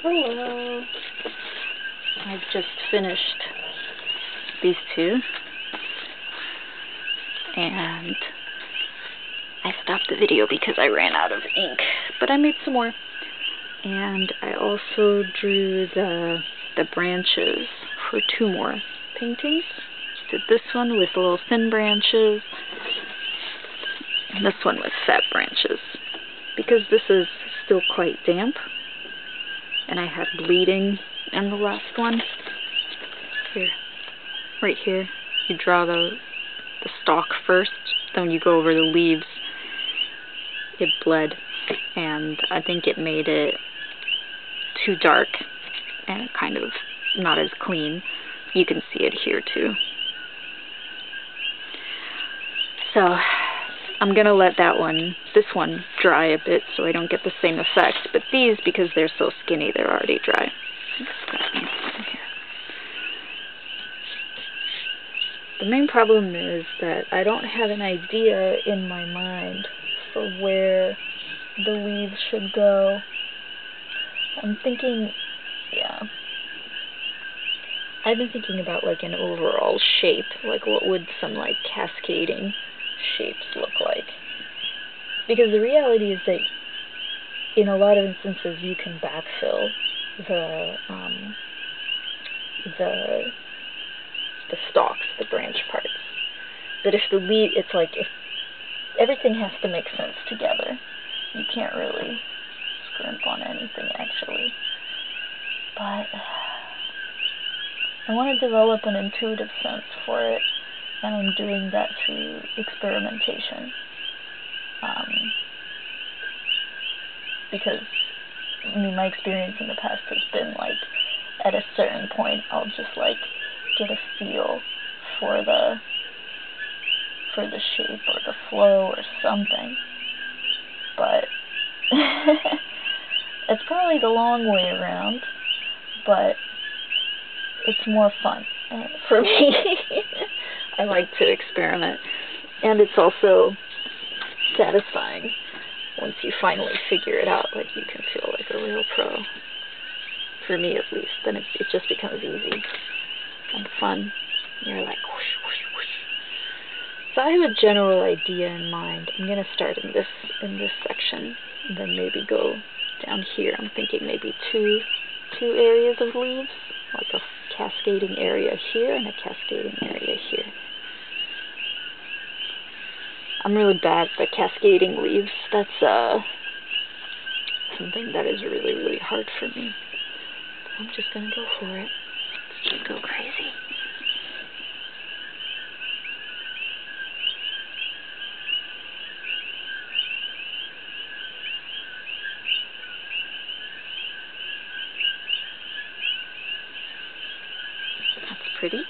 Hello. I've just finished these two. And I stopped the video because I ran out of ink. But I made some more. And I also drew the the branches for two more paintings. Did this one with little thin branches. And this one with fat branches. Because this is still quite damp. And I had bleeding in the last one. Here. Right here. You draw the the stalk first. Then you go over the leaves, it bled. And I think it made it too dark and kind of not as clean. You can see it here too. So I'm going to let that one, this one, dry a bit so I don't get the same effect. But these, because they're so skinny, they're already dry. The main problem is that I don't have an idea in my mind for where the leaves should go. I'm thinking, yeah. I've been thinking about like an overall shape, like what would some like cascading shapes look like. Because the reality is that in a lot of instances you can backfill the um, the the stalks, the branch parts. But if the leaf, it's like if everything has to make sense together. You can't really scrimp on anything actually. But I want to develop an intuitive sense for it, and I'm doing that through experimentation. Um, because I mean, my experience in the past has been like, at a certain point, I'll just like get a feel for the for the shape or the flow or something. But it's probably the long way around, but it's more fun for me. I like to experiment, and it's also satisfying once you finally figure it out. Like you can feel like a real pro. For me, at least, then it, it just becomes easy and fun. You're like whoosh, whoosh, whoosh. So I have a general idea in mind. I'm gonna start in this in this section, and then maybe go down here. I'm thinking maybe two two areas of leaves, like a cascading area here and a cascading area here. I'm really bad at the cascading leaves. That's uh something that is really, really hard for me. I'm just gonna go for it. Just go crazy. That's pretty.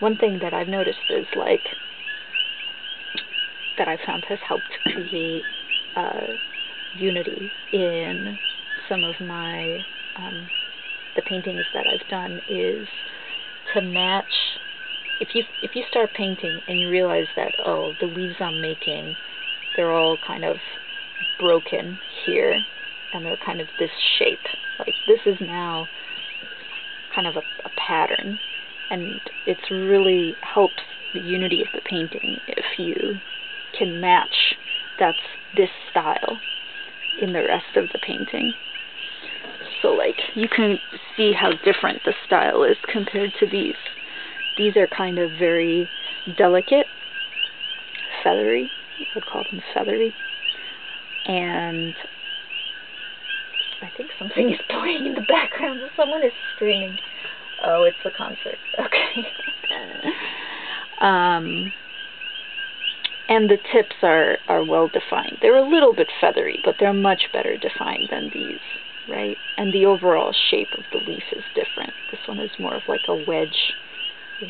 One thing that I've noticed is like that I found has helped create uh, unity in some of my um, the paintings that I've done is to match if you if you start painting and you realize that oh the leaves I'm making they're all kind of broken here and they're kind of this shape like this is now kind of a, a pattern and it's really helps the unity of the painting if you can match that's this style in the rest of the painting. So like you can see how different the style is compared to these. These are kind of very delicate, feathery. I would call them feathery. And I think something is playing in the background. Someone is screaming. Oh, it's a concert. Okay. um, and the tips are, are well defined. They're a little bit feathery, but they're much better defined than these, right? And the overall shape of the leaf is different. This one is more of like a wedge,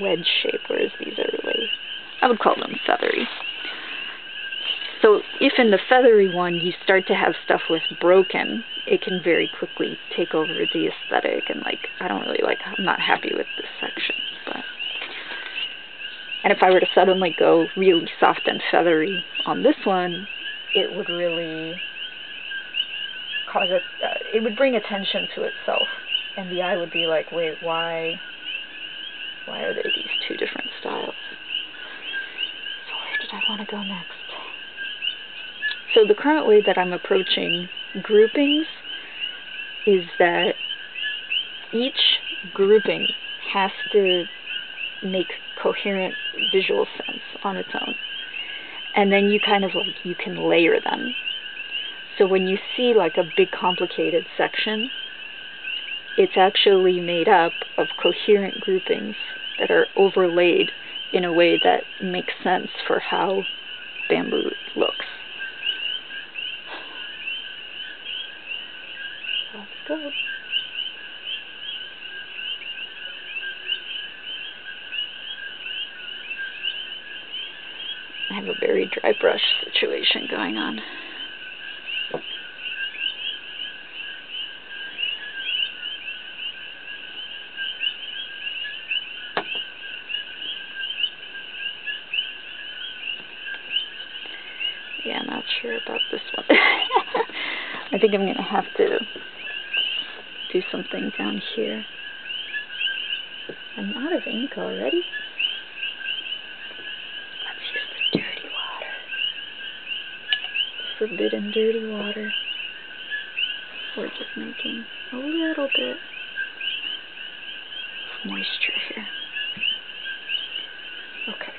wedge shape, whereas these are really, I would call them feathery. So if in the feathery one you start to have stuff with broken, it can very quickly take over the aesthetic and like I don't really like I'm not happy with this section. But and if I were to suddenly go really soft and feathery on this one, it would really a, uh, it would bring attention to itself, and the eye would be like, wait, why, why are there these two different styles? So where did I want to go next? So the current way that I'm approaching groupings is that each grouping has to make coherent visual sense on its own. And then you kind of like, you can layer them. So when you see like a big complicated section, it's actually made up of coherent groupings that are overlaid in a way that makes sense for how bamboo looks. Let's. I have a very dry brush situation going on. Yeah, not sure about this one. I think I'm going to have to do something down here. I'm out of ink already. Let's use the dirty water. The forbidden dirty water. We're just making a little bit of moisture here. Okay.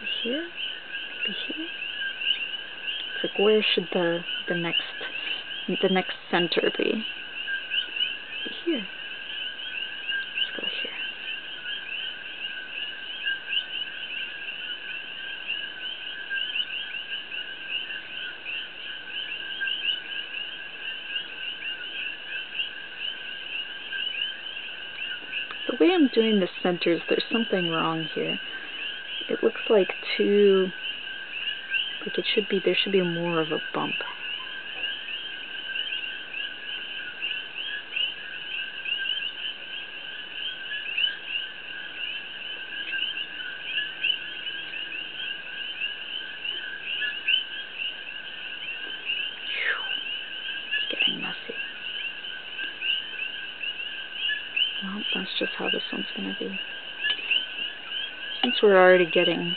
Maybe here, maybe here. It's like where should the the next the next center be? Be here. the way I'm doing the centers, there's something wrong here. It looks like too, like it should be, there should be more of a bump. Well, that's just how this one's going to be. Since we're already getting...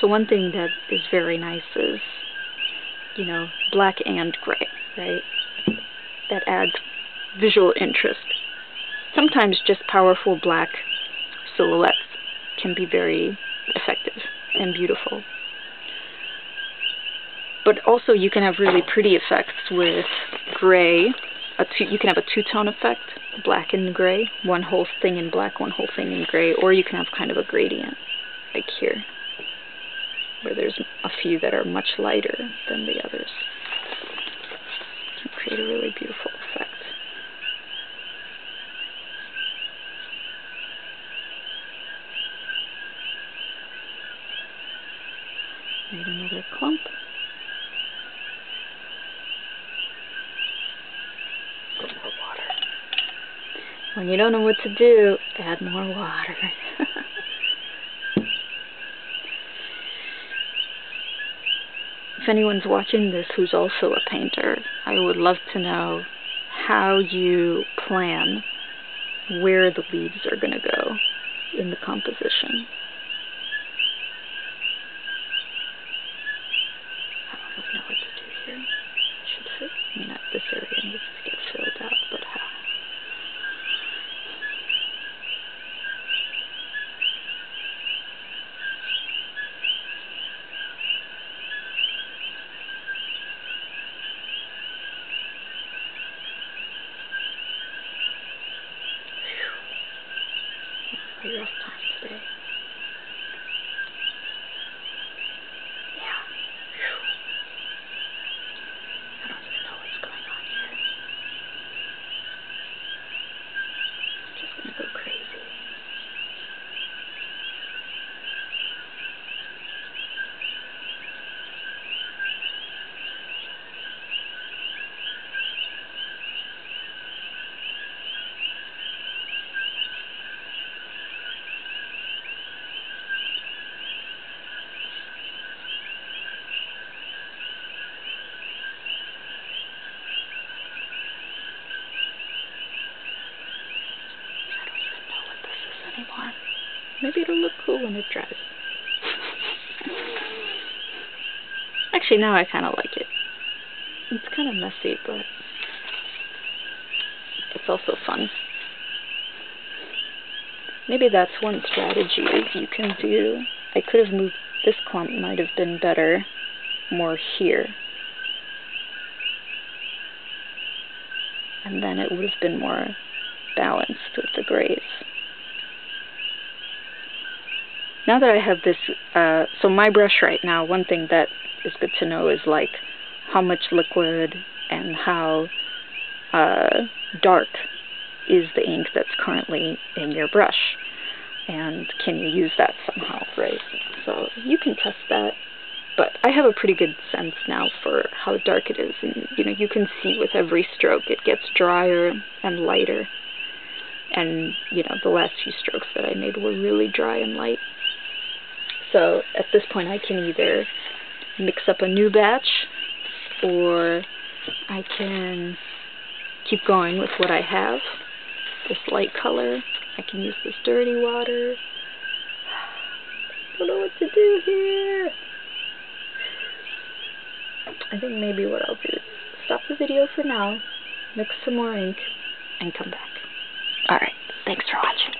So one thing that is very nice is, you know, black and gray, right? That adds visual interest. Sometimes just powerful black silhouettes can be very effective and beautiful. But also you can have really pretty effects with gray two, you can have a two-tone effect, black and gray, one whole thing in black, one whole thing in gray, or you can have kind of a gradient, like here, where there's a few that are much lighter than the others. Can create a really beautiful effect. Made another clump. When you don't know what to do, add more water. if anyone's watching this who's also a painter, I would love to know how you plan where the leaves are going to go in the composition. I don't really know what to do here. I should fit, I mean, this area needs to get filled out, but how? pretty rough time today. Yeah. I don't even know what's going on here. I'm just gonna go crazy. anymore. Maybe it'll look cool when it dries. Actually, now I kind of like it. It's kind of messy, but it's also fun. Maybe that's one strategy you can do. I could have moved, this clump might have been better more here. And then it would have been more balanced with the grays. Now that I have this, uh, so my brush right now, one thing that is good to know is like how much liquid and how uh, dark is the ink that's currently in your brush. And can you use that somehow, right? So you can test that, but I have a pretty good sense now for how dark it is, and you know you can see with every stroke it gets drier and lighter, and you know the last few strokes that I made were really dry and light. So at this point I can either mix up a new batch or I can keep going with what I have, this light color. I can use this dirty water. I don't know what to do here. I think maybe what I'll do is stop the video for now, mix some more ink, and come back. Alright, thanks for watching.